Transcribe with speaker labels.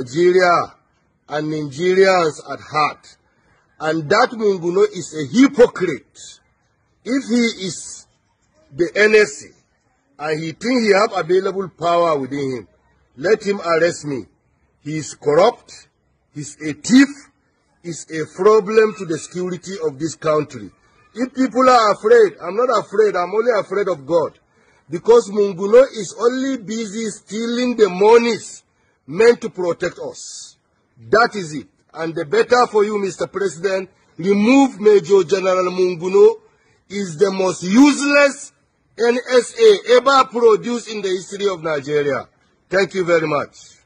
Speaker 1: Nigeria and Nigerians at heart. And that Monguno is a hypocrite. If he is the NSC and he think he have available power within him, let him arrest me. He is corrupt, he's a thief, is a problem to the security of this country. If people are afraid, I'm not afraid, I'm only afraid of God. Because Monguno is only busy stealing the monies meant to protect us. That is it. And the better for you, Mr. President, remove Major General Monguno is the most useless NSA ever produced in the history of Nigeria. Thank you very much.